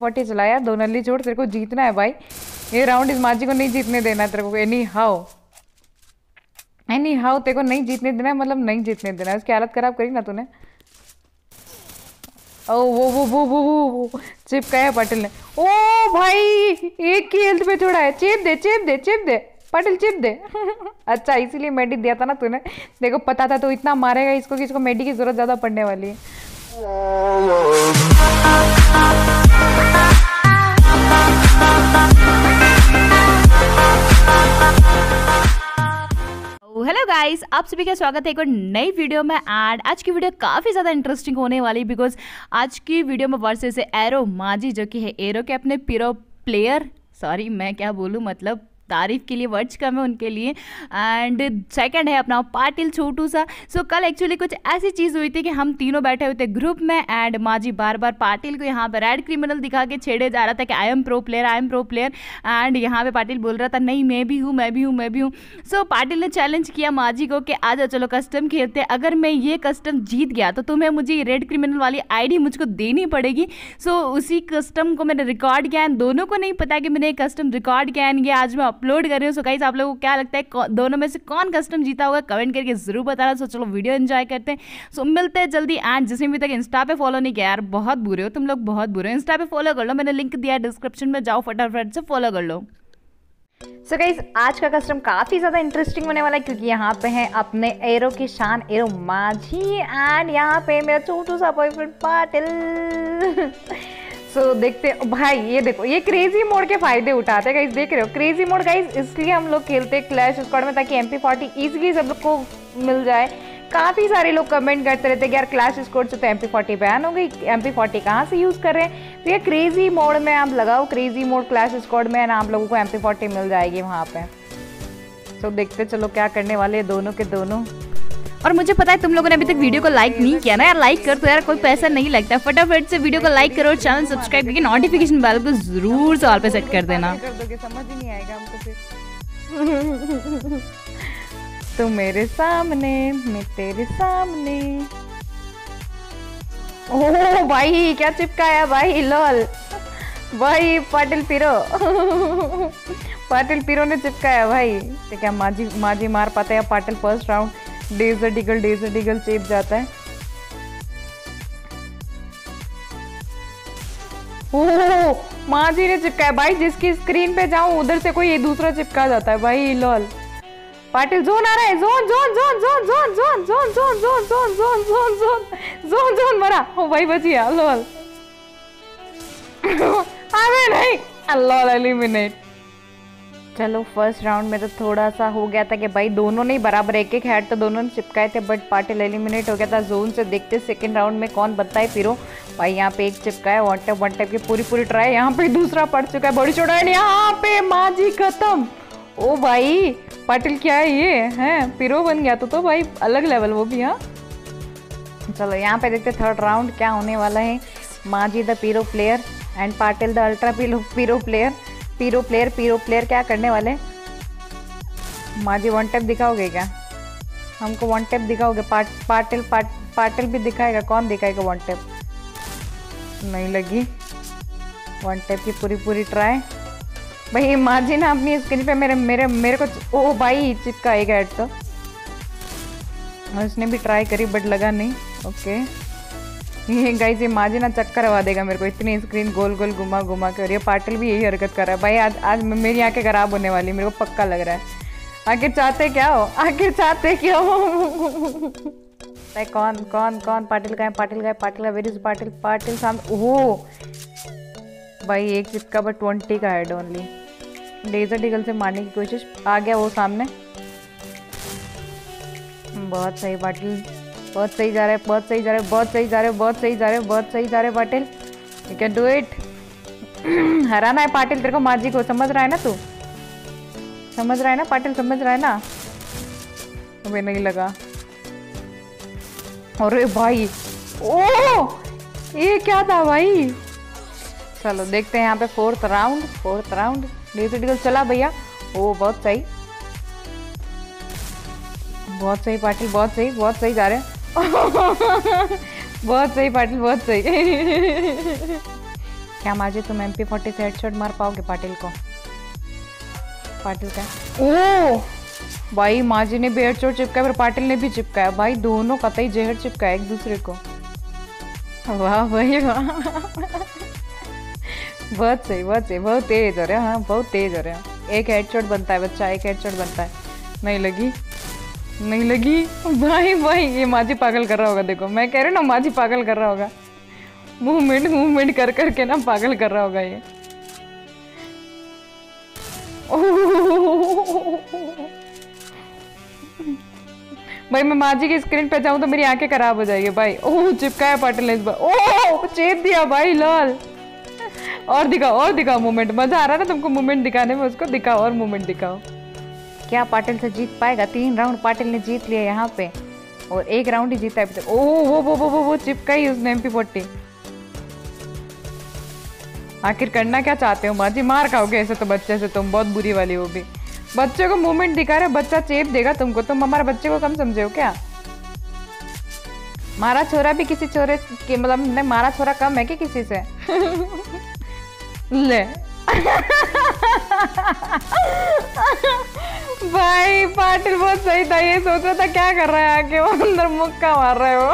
Forty चला यार, दो नल्ली छोड़ तेरे को जीतना है भाई। ये राउंड इस माजी को नहीं जीतने देना तेरे को एनी हाउ एनी हाउ तेरे को नहीं जीतने देना है मतलब नहीं जीतने देना है। उसकी हालत खराब करी ना तूने। ओ, वो वो वो वो वो वो चिपका है पाटिल ने। ओ भाई, एक की हेल्थ पे छोड़ा है। चेप दे चेप दे चेप दे। पाटिल, चिप दे। अच्छा इसीलिए मेडी दिया था ना तूने। देखो, पता था तो इतना मारेगा इसको कि इसको मेडी की ज़रूरत ज़्यादा पड़ने वाली है। हेलो गाइस आप सभी का स्वागत है एक और नई वीडियो में एंड आज की वीडियो काफ़ी ज़्यादा इंटरेस्टिंग होने वाली बिकॉज़ आज की वीडियो में वर्सेस एरो माजी जो कि है एरो के अपने पिरो प्लेयर सॉरी मैं क्या बोलूँ? मतलब तारीफ़ के लिए वर्ड्स कम है उनके लिए। एंड सेकंड है अपना पाटिल छोटू सा। सो so, कल एक्चुअली कुछ ऐसी चीज़ हुई थी कि हम तीनों बैठे हुए थे ग्रुप में एंड माजी बार बार पाटिल को यहाँ पर रेड क्रिमिनल दिखा के छेड़े जा रहा था कि I am pro player I am pro player and यहाँ पे पाटिल बोल रहा था नहीं मैं भी हूँ मैं भी हूँ मैं भी हूँ। सो so, पाटिल ने चैलेंज किया माजी को कि आ जाओ चलो कस्टम खेलते अगर मैं ये कस्टम जीत गया तो तुम्हें मुझे रेड क्रिमिनल वाली आईडी मुझको देनी पड़ेगी। सो so, उसी कस्टम को मैंने रिकॉर्ड किया दोनों को नहीं पता कि मैंने कस्टम रिकॉर्ड किया ये आज मैं अपलोड कर रही हूँ सो गाइस आप लोगों को क्या लगता है दोनों में से कौन कस्टम जीता होगा? कमेंट करके ज़रूर बताना सो चलो वीडियो एंजॉय करते हैं। सो मिलते हैं जल्दी एंड जिसने भी तक इंस्टा पे फॉलो नहीं किया यार, बहुत बुरे हो, तुम लोग बहुत बुरे हो। इंस्टा पे फॉलो कर लो, मैंने लिंक दिया डिस्क्रिप्शन में, जाओ फटाफट से फॉलो कर लो। सो so गाइज़ आज का कस्टम काफ़ी ज़्यादा इंटरेस्टिंग होने वाला है, क्योंकि यहाँ पे है अपने एरो की शान एरो माझी एंड यहाँ पे मेरा छोटू सा बॉयफ्रेंड पाटिल। सो so, देखते भाई ये देखो ये क्रेजी मोड के फ़ायदे उठाते हैं गाइस देख रहे हो? क्रेजी मोड गाइस इसलिए हम लोग खेलते हैं क्लैश स्क्वाड में ताकि एम पी फोर्टी ईजिली सब लोग को मिल जाए। काफ़ी सारे लोग कमेंट करते रहते कि यार क्लैश स्कोर से तो एम पी फोर्टी बैन हो गई एम पी फोर्टी कहाँ से यूज़ कर रहे हैं? तो ये क्रेजी मोड में आप लगाओ क्रेजी मोड क्लैश स्कोर में ना आप लोगों को एम पी फोर्टी मिल जाएगी वहाँ पे। तो देखते चलो क्या करने वाले दोनों के दोनों। और मुझे पता है तुम लोगों ने अभी तक वीडियो को लाइक नहीं किया ना यार लाइक कर तो यार, कोई पैसा नहीं लगता। फटाफट से वीडियो को लाइक करो और चैनल सब्सक्राइब करके नोटिफिकेशन बेल को ज़रूर से ऑल पे सेट कर देना। कर तो मेरे सामने, मैं तेरे सामने। ओह, भाई, क्या चिपकाया भाई लॉल भाई, पाटिल पिरो। पाटिल पिरो ने चिपकाया भाई। तो क्या माजी माजी मार पाते हैं Patil first round desert eagle desert eagle चेप जाता है ओह माजी ने चिपकाया भाई जिसकी स्क्रीन पे जाऊँ उधर से कोई ये दूसरा चिपका जाता है भाई लॉल पाटिल जोन आ रहा है zone zone zone zone zone zone zone zone zone zone zone zone zone zone zone मरा ओ भाई बच गया लॉल अबे नहीं लॉल एलिमिनेट चलो फ़र्स्ट राउंड में तो थोड़ा सा हो गया था कि भाई दोनों ने बराबर एक एक हेड तो दोनों ने चिपकाए थे बट पाटिल एलिमिनेट हो गया था जोन से। देखते सेकंड राउंड में कौन बनता है फिर भाई यहाँ पे एक चिपकाया वन टैप वन टैप की पूरी पूरी ट्राई यहाँ पे दूसरा पड़ चुका है, बड़ी चौड़ा यहाँ पे माजी खत्म। ओ भाई पाटिल क्या है ये? है पिरो बन गया तो तो भाई अलग लेवल वो भी हाँ? चलो, यहाँ पे देखते थर्ड राउंड क्या होने वाला है। Maji the pro player and Patil the ultra pro pro player pro player pro player क्या करने वाले माजी वन टेप दिखाओगे क्या? हमको वन टेप दिखाओगे? पाट, पाटिल पाट, पाटिल भी दिखाएगा। कौन दिखाएगा वन टेप नहीं लगी। वन टेप की पूरी पूरी ट्राई भाई माजी ना अपनी स्क्रीन पे मेरे मेरे मेरे को ओ भाई चिपका एक ऐड तो। उसने भी ट्राई करी बट लगा नहीं। ओके ये गाइस ये माजी ना चक्कर हवा देगा मेरे को। इतनी स्क्रीन गोल गोल घुमा घुमा के और ये पाटिल भी यही हरकत कर रहा है। भाई, आज आज मेरी आँखें खराब होने वाली मेरे को पक्का लग रहा है। आखिर चाहते क्या हो? आखिर चाहते क्या हो? भाई, कौन कौन कौन? पाटिल का है, पाटिल का है, पाटिल वेरी पाटिल? पाटिल सामने ओह! भाई, एक चिपका बट ट्वेंटी का हेड ओनली लेजर डिगल से मारने की कोशिश आ गया वो सामने। बहुत सही, पाटिल। बहुत सही जा रहा है, बहुत सही जा रहा है, बहुत सही जा रहे बहुत सही जा रहे बहुत सही जा रहे Patil. You can do it हराना है पाटिल, तेरे को माजी को समझ रहा है ना तू? समझ रहा है ना पाटिल, समझ रहा है ना? अबे नहीं लगा। अरे भाई ओ ये क्या था भाई? चलो देखते हैं यहाँ पे fourth round fourth round digital चला भैया। ओ बहुत सही। बहुत सही पाटिल, बहुत सही बहुत सही जा रहे हैं। बहुत सही पाटिल बहुत सही। क्या माजी तुम एम पी फोर्टी से हेडशॉट मार पाओगे पाटिल को? पाटिल का? ओ भाई माजी ने भी हेडशॉट चिपकाया पर पाटिल ने भी चिपकाया। भाई दोनों कतई जहर चिपकाया एक दूसरे को। वाह भाई वाह। बहुत सही बहुत सही बहुत तेज हो रहा है हाँ बहुत तेज हो रहा है। एक हेडशॉट बनता है बच्चा एक हेडशॉट बनता है। नहीं लगी? नहीं लगी? भाई भाई, ये माजी पागल कर रहा होगा, देखो। मैं कह रही हूँ ना, माजी पागल कर रहा होगा। मूवमेंट मूवमेंट कर करके ना पागल कर रहा होगा ये। भाई, मैं माजी की स्क्रीन पे जाऊँ तो मेरी आँखें खराब हो जाएगी, भाई। ओह, चिपकाया पाटिल इस बार ओह चेप दिया, भाई, लाल। और दिखाओ और दिखाओ मूवमेंट मज़ा आ रहा है ना तुमको मूवमेंट दिखाने में? उसको दिखाओ और मूवमेंट दिखाओ। क्या पाटिल से जीत पाएगा? तीन राउंड पाटिल ने जीत लिया यहाँ पे। और एक राउंड ही जीता है ओ वो वो वो वो वो चिपका ही उसने एम पी फोर्टी आखिर करना क्या चाहते हो माँ जी मार खाओगे ऐसे तो बच्चे से तुम, बहुत बुरी वाली हो भी। बच्चे को मूवमेंट दिखा रहे बच्चा चेप देगा तुमको। तुम हमारे बच्चे को कम समझे हो क्या? मारा छोरा भी किसी छोरे के मतलब मारा छोरा कम है कि किसी से? ले। भाई, पाटिल बहुत सही था, ये सोच रहा था क्या कर रहा है आके वो अंदर मुक्का मार रहे वो।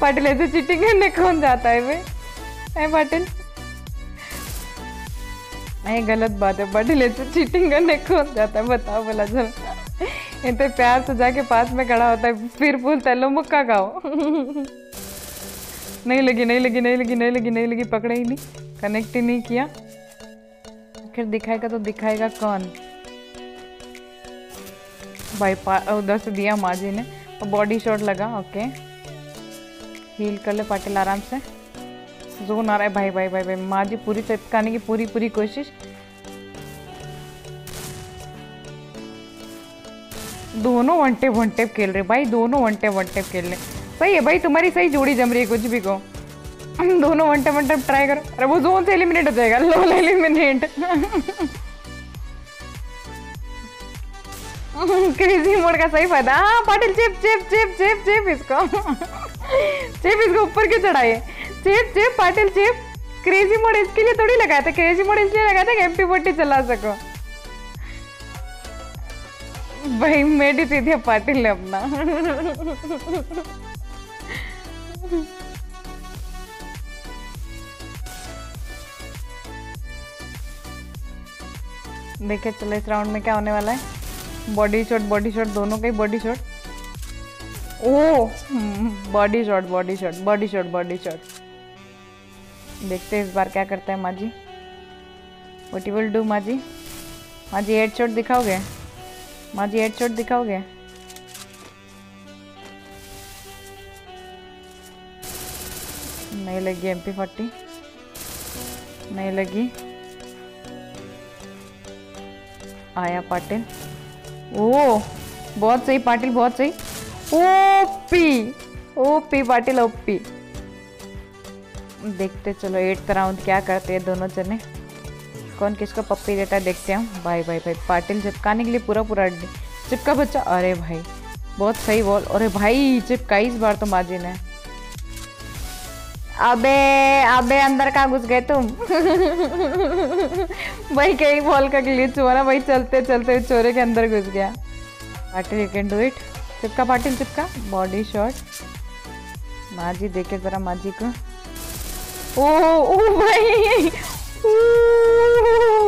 पाटिल ऐसे चीटिंग करने कौन जाता है भाई? है पाटिल। नहीं, गलत बात है, पाटिल ऐसे चीटिंग करने कौन जाता है, बताओ बोला चल इतने प्यार से जाके पास में खड़ा होता है, फिर बोलता है, लो मुक्का खाओ। नहीं लगी नहीं लगी नहीं लगी नहीं लगी नहीं लगी, पकड़े ही नहीं कनेक्ट ही नहीं किया। आखिर दिखाएगा तो दिखाएगा कौन? भाई उधर से दिया माजी ने। और बॉडी शॉट लगा ओके हील कर ले पाटिल आराम से। जोन आ रहा है, भाई भाई भाई भाई। माजी पूरी चिपकाने की पूरी पूरी कोशिश। दोनों वन टेप वन टेप खेल रहे भाई। दोनों वन टेप वन टेप खेल रहे सही है भाई, तुम्हारी सही, जोड़ी जम रही है, कुछ भी को दोनों one tap one tap try करो। अरे वो जोन से एलिमिनेट हो जाएगा। लोल एलिमिनेट क्रेजी मोड का सही फ़ायदा। हाँ पाटिल चिप चिप चिप चिप चिप इसको। चिप इसको ऊपर क्यों चढ़ाए? चिप चिप पाटिल चिप क्रेजी मोड इसके लिए थोड़ी लगाया था। क्रेजी मोड इसलिए लगाया था कि एमपी फोर्टी चला सको। भाई मेडी सीधे पाटिल ने अपना। देखिए चलो इस राउंड में क्या होने वाला है? बॉडी शॉट बॉडी शॉट दोनों का ही बॉडी शॉट ओ body shot body shot body shot body shot देखते हैं इस बार क्या करता है माजी। वट विल डू माजी? माजी हेड शॉट दिखाओगे? माजी हेड शॉट दिखाओगे? नहीं लगी एम पी फोर्टी नहीं लगी। आया पाटिल। ओ बहुत सही पाटिल, बहुत सही। OP OP Patil, OP. देखते चलो एट राउंड क्या करते हैं दोनों जने। कौन किसको पप्पी देता है, देखते हैं। भाई भाई भाई, पाटिल चिपकाने के लिए पूरा पूरा चिपका बच्चा। अरे भाई, बहुत सही बॉल अरे भाई, चिपका, इस बार तो माजी ने अबे अबे अंदर कहाँ घुस गए तुम? भाई कहीं बॉल का ग्लिच हुआ ना भाई चलते चलते चोरे के अंदर घुस गया। Patil you can do it चिपका पाटिल चिपका। बॉडी शॉट माजी देखे जरा माजी को। ओ ओ भाई!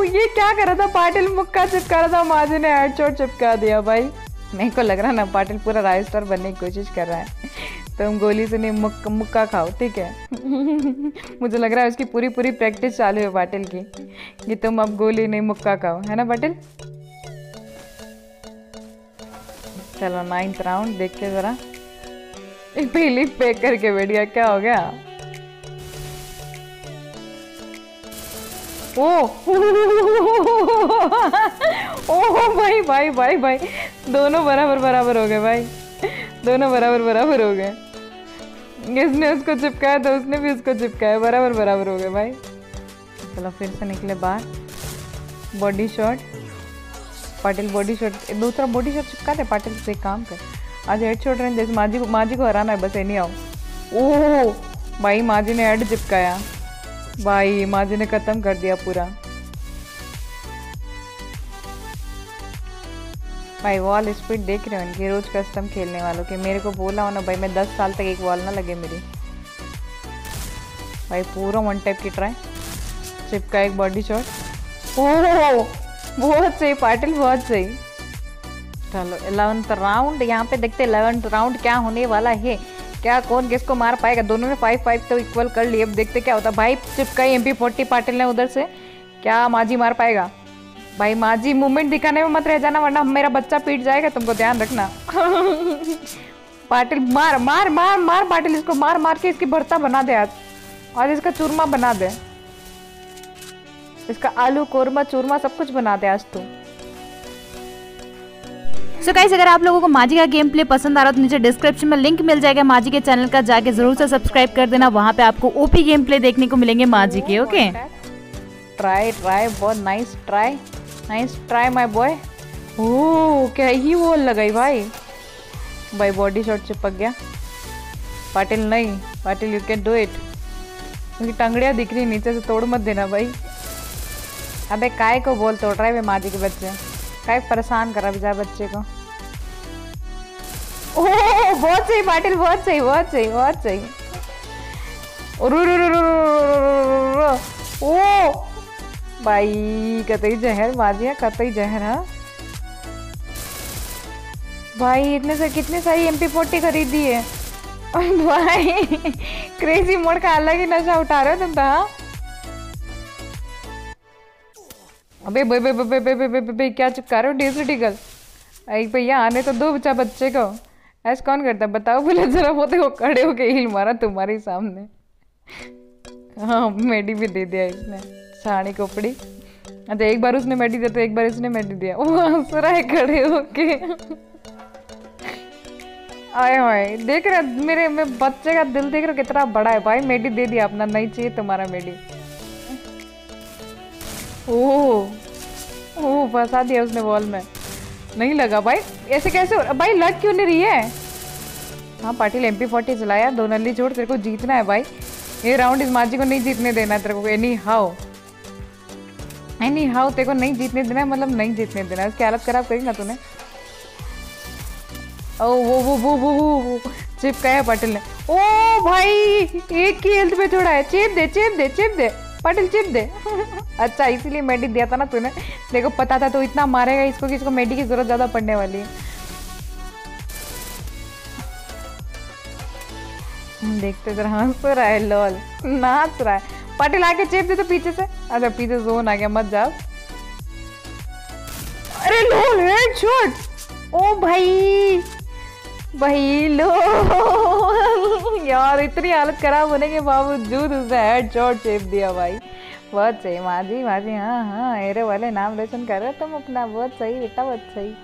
ये क्या कर रहा था? पाटिल मुक्का चिपका रहा था। माजी ने हेड शॉट चिपका दिया भाई। मेरे को लग रहा ना पाटिल पूरा राय स्टार बनने की कोशिश कर रहा है। तुम गोली से नहीं मुक, मुक्का खाओ ठीक है? मुझे लग रहा है उसकी पूरी पूरी प्रैक्टिस चालू है पाटिल की कि तुम अब गोली नहीं मुक्का खाओ है ना पाटिल चलो नाइन्थ राउंड देख के जरा। पहली पैक करके बैठ गया क्या हो गया? ओ! ओ भाई भाई भाई भाई दोनों बराबर बराबर हो गए भाई। दोनों बराबर बराबर हो गए। इसने उसको चिपकाया तो उसने भी उसको चिपकाया। बराबर बराबर हो गए भाई। चलो फिर से निकले बाहर। Body shot Patil body shot दूसरा बॉडी शॉट चिपका दे पाटिल से काम कर। आज हेड शॉट रहे जैसे माजी को माजी को हराना है, बस नहीं आओ। ओ भाई माजी ने हेड चिपकाया। भाई, माजी ने खत्म कर दिया पूरा। भाई वॉल स्पीड देख रहे हो इनकी, रोज कस्टम खेलने वालों के। मेरे को बोला हो ना भाई, मैं दस साल तक एक वॉल ना लगे मेरी। भाई, पूरा वन टाइप की ट्राई चिपका एक बॉडी शॉट ओह, बहुत सही, पाटिल बहुत सही। चलो इलेवंथ राउंड यहाँ पे देखते इलेवंथ राउंड क्या होने वाला है। क्या, कौन किसको मार पाएगा? दोनों ने फाइव फाइव तो इक्वल कर लिए। अब देखते क्या होता भाई चिपका एम पी फोर्टी पाटिल ने उधर से। क्या माजी मार पाएगा? भाई माजी मूवमेंट दिखाने में मत रह जाना वरना मेरा बच्चा पीट जाएगा तुमको ध्यान रखना। पाटिल मार मार मार मार पाटिल इसको मार मार के इसकी भरता बना दे आज। आज इसका चूरमा बना दे। इसका आलू कोरमा चूरमा सब कुछ बना दे आज तू। सो गाइस अगर आप लोगों को माजी का गेम प्ले पसंद आ रहा है तो नीचे डिस्क्रिप्शन में लिंक मिल जाएगा माजी के चैनल का जाके ज़रूर से सब्सक्राइब कर देना। वहाँ पे आपको ओपी गेम प्ले देखने को मिलेंगे माजी के ओके ट्राई ट्राई बहुत nice try nice try my boy oh क्या ही वो लगाई भाई भाई बॉडी शॉट चिपक गया पाटिल नहीं Patil you can do it उनकी टंगड़ियाँ दिख रही नीचे से तोड़ मत देना भाई अबे काय को बोल तोड़ रहा है माजी के बच्चे काय परेशान कर रहा बच्चे को ओह बहुत सही पाटिल बहुत सही बहुत सही बहुत सही ओ भाई, कतई जहर बाजिया कतई जहर हाँ। भाई, इतने से, कितनी सारी एम पी फोर्टी खरीदी है? भाई क्रेजी मोड का अलग ही नशा उठा रहे हो तुम तो हाँ। अबे, बे बे बे बे बे बे बे बे बे, क्या चिपका रहे हो डेसिटिकल आई भैया, आने तो दो बच्चा बच्चे को। ऐसा कौन करता है? बताओ, बोले, जरा वो देखो खड़े होके हिल मारा तुम्हारे सामने। हाँ मेडी भी दे दिया इसने। साड़ी कपड़ी। अच्छा एक बार उसने मेडी दिया तो एक बार इसने मेडी दिया वो हंस रहा है खड़े होके। आए हाय, देख रहे मेरे में बच्चे का दिल देख रहे कितना बड़ा है। भाई, मेडी दे दिया अपना, नहीं चाहिए तुम्हारा मेडी। ओह ओह, फंसा दिया उसने वॉल में। नहीं लगा भाई, ऐसे कैसे हो, भाई लग क्यों नहीं रही है? हाँ पाटिल एम पी फोर्टी चलाया दो नली छोड़ तेरे को जीतना है भाई। ये राउंड इस माजी को नहीं जीतने देना, तेरे को एनी हाउ एनी हाउ तेरे को नहीं जीतने देना है मतलब नहीं जीतने देना है। उसकी हालत खराब करी ना तूने। ओ, वो वो वो वो वो वो चिपका है पाटिल ने। ओ भाई, एक ही हेल्थ पे छोड़ा है। चिप दे चिप दे चिप दे। पाटिल, चिप दे। अच्छा इसीलिए मेडी दिया था ना तूने। देखो पता था तो इतना मारेगा इसको कि इसको मेडी की ज़रूरत ज़्यादा पड़ने वाली है। देखते जरा, हंस रहा है, लॉल। नाच रहा है। पाटिल आके चेप दे तो पीछे से। अच्छा पीछे जोन आ गया, मत जाओ। अरे लॉल हेड शॉट ओ भाई भाई लो। यार, इतनी हालत खराब होने के बावजूद उसने हेड शॉट चेप दिया भाई। बहुत सही, माजी माजी हाँ हाँ एरे वाले नाम रोशन कर रहे तुम अपना, बहुत सही, बेटा, बहुत सही।